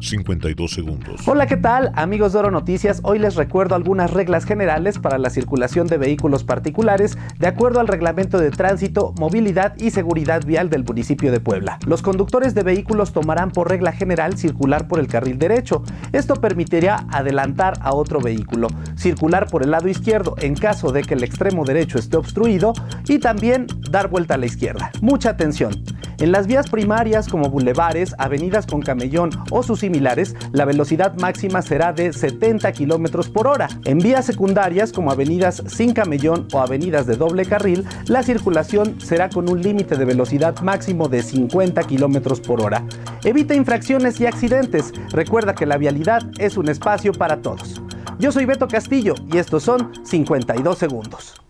52 segundos. Hola, ¿qué tal? Amigos de Oro Noticias, hoy les recuerdo algunas reglas generales para la circulación de vehículos particulares de acuerdo al reglamento de tránsito, movilidad y seguridad vial del municipio de Puebla. Los conductores de vehículos tomarán por regla general circular por el carril derecho. Esto permitirá adelantar a otro vehículo, circular por el lado izquierdo en caso de que el extremo derecho esté obstruido y también dar vuelta a la izquierda. Mucha atención. En las vías primarias como bulevares, avenidas con camellón o sus similares, la velocidad máxima será de 70 km por hora. En vías secundarias como avenidas sin camellón o avenidas de doble carril, la circulación será con un límite de velocidad máximo de 50 km por hora. Evita infracciones y accidentes. Recuerda que la vialidad es un espacio para todos. Yo soy Beto Castillo y estos son 52 segundos.